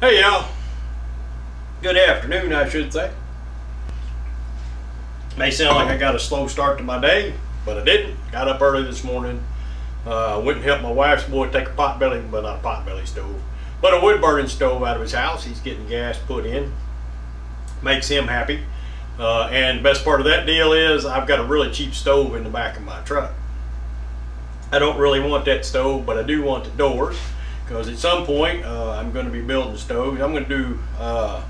Hey y'all. Good afternoon, I should say. May sound like I got a slow start to my day, but I didn't. Got up early this morning. Uh, went and helped my wife's boy take a pot belly, but not a pot belly stove, but a wood burning stove out of his house. He's getting gas put in. Makes him happy. Uh, and best part of that deal is I've got a really cheap stove in the back of my truck. I don't really want that stove, but I do want the doors because at some point uh, I'm going to be building stoves. I'm going to do, uh,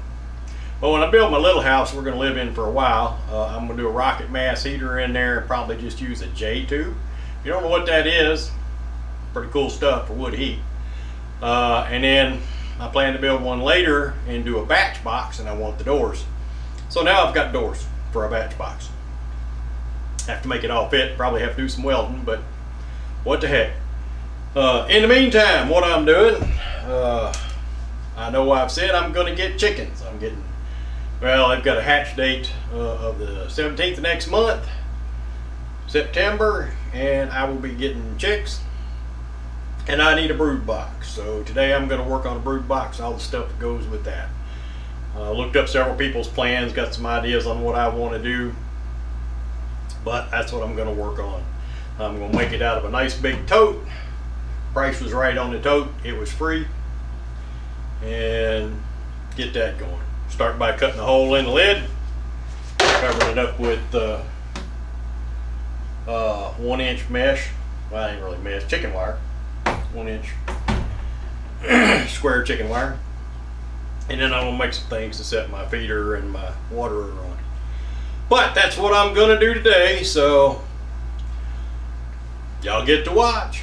well, when I build my little house we're going to live in for a while, uh, I'm going to do a rocket mass heater in there and probably just use a J tube. If you don't know what that is, pretty cool stuff for wood heat. Uh, and then I plan to build one later and do a batch box and I want the doors. So now I've got doors for a batch box. Have to make it all fit, probably have to do some welding, but what the heck. Uh, in the meantime, what I'm doing, uh, I know I've said I'm going to get chickens. I'm getting, well, I've got a hatch date uh, of the 17th of next month, September, and I will be getting chicks. And I need a brood box. So today I'm going to work on a brood box, all the stuff that goes with that. Uh, looked up several people's plans, got some ideas on what I want to do, but that's what I'm going to work on. I'm going to make it out of a nice big tote. Price was right on the tote. It was free. And get that going. Start by cutting a hole in the lid. Covering it up with uh, uh, one inch mesh. Well, I ain't really mesh, chicken wire. One inch square chicken wire. And then I'm to make some things to set my feeder and my waterer on. But that's what I'm going to do today. So y'all get to watch.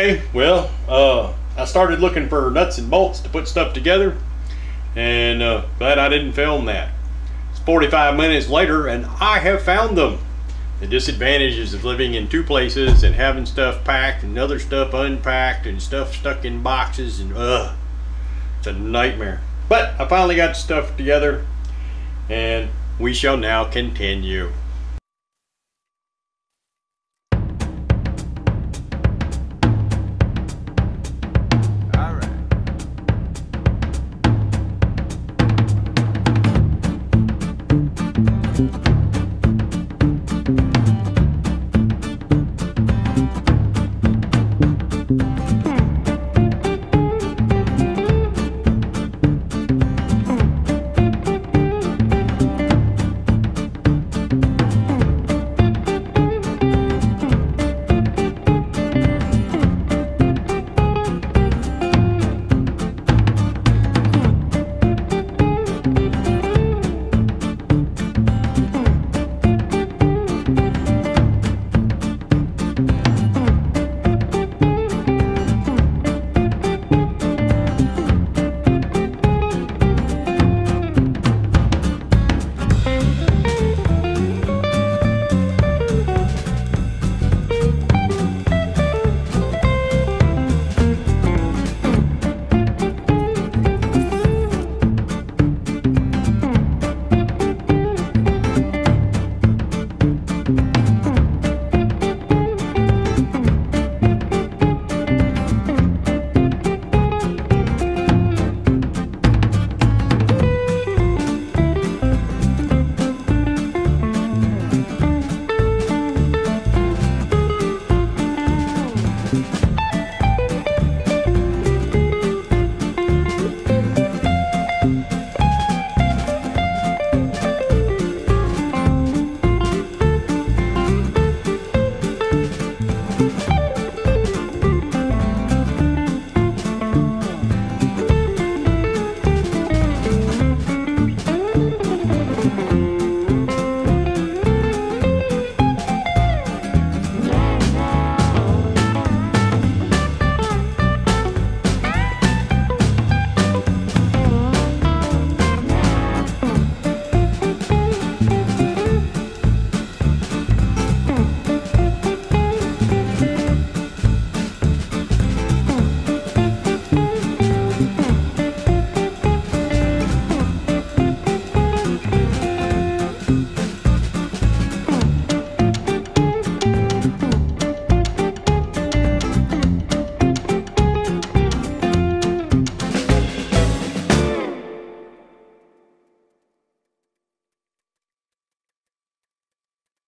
Okay, well, uh, I started looking for nuts and bolts to put stuff together, and uh, glad I didn't film that. It's 45 minutes later, and I have found them. The disadvantages of living in two places and having stuff packed and other stuff unpacked and stuff stuck in boxes and ugh, it's a nightmare. But I finally got stuff together, and we shall now continue.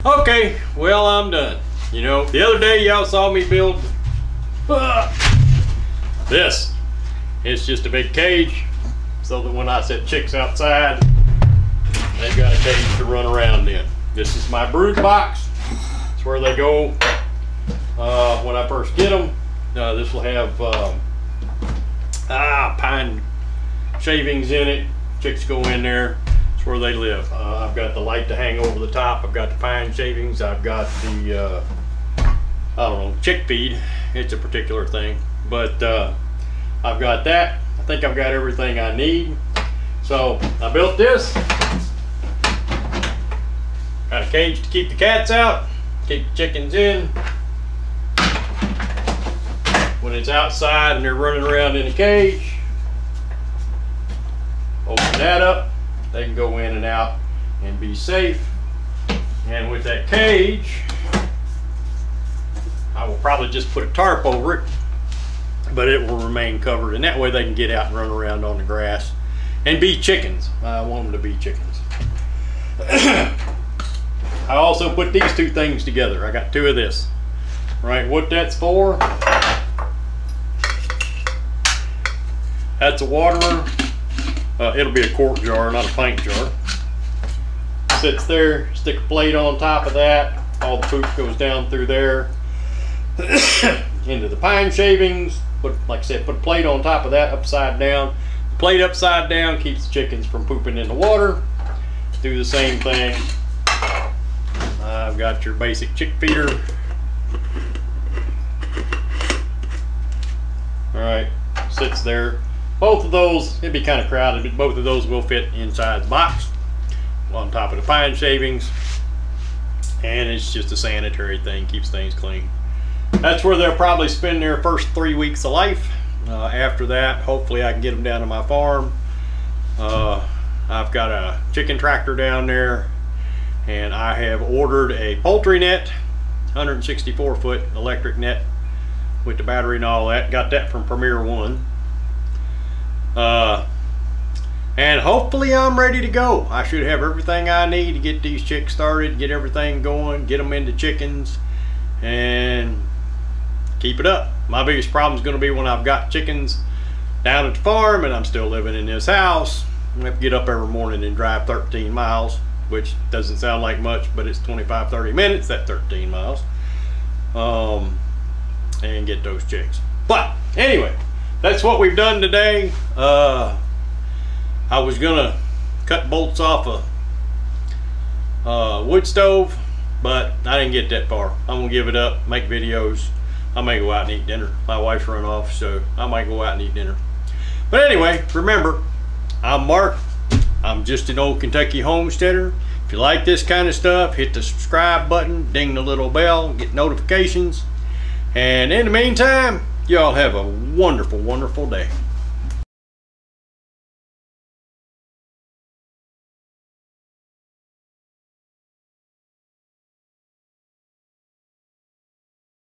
Okay, well, I'm done. You know, the other day y'all saw me build uh, this. It's just a big cage so that when I set chicks outside, they've got a cage to run around in. This is my brood box. It's where they go uh, when I first get them. Uh, this will have um, ah, pine shavings in it. Chicks go in there. Where they live. Uh, I've got the light to hang over the top. I've got the pine shavings. I've got the uh, I don't know chick feed. It's a particular thing, but uh, I've got that. I think I've got everything I need. So I built this. Got a cage to keep the cats out, keep the chickens in. When it's outside and they're running around in a cage, open that up. They can go in and out and be safe. And with that cage, I will probably just put a tarp over it, but it will remain covered. And that way they can get out and run around on the grass and be chickens. I want them to be chickens. I also put these two things together. I got two of this. Right, what that's for? That's a waterer. Uh, it'll be a quart jar, not a pint jar. Sits there, stick a plate on top of that. All the poop goes down through there into the pine shavings. Put, like I said, put a plate on top of that upside down. The plate upside down keeps the chickens from pooping in the water. Do the same thing. I've got your basic chick feeder. All right, sits there. Both of those, it'd be kind of crowded, but both of those will fit inside the box on top of the pine shavings. And it's just a sanitary thing, keeps things clean. That's where they'll probably spend their first three weeks of life. Uh, after that, hopefully I can get them down to my farm. Uh, I've got a chicken tractor down there and I have ordered a poultry net, 164 foot electric net with the battery and all that. Got that from Premier One. Uh, and hopefully I'm ready to go. I should have everything I need to get these chicks started, get everything going, get them into chickens, and keep it up. My biggest problem is going to be when I've got chickens down at the farm and I'm still living in this house. I have to get up every morning and drive 13 miles, which doesn't sound like much, but it's 25, 30 minutes, that 13 miles, um, and get those chicks. But anyway, that's what we've done today. Uh, I was gonna cut bolts off a uh, wood stove, but I didn't get that far. I'm gonna give it up, make videos. I may go out and eat dinner. My wife's run off, so I might go out and eat dinner. But anyway, remember, I'm Mark. I'm just an old Kentucky homesteader. If you like this kind of stuff, hit the subscribe button, ding the little bell, get notifications. And in the meantime, y'all have a wonderful, wonderful day.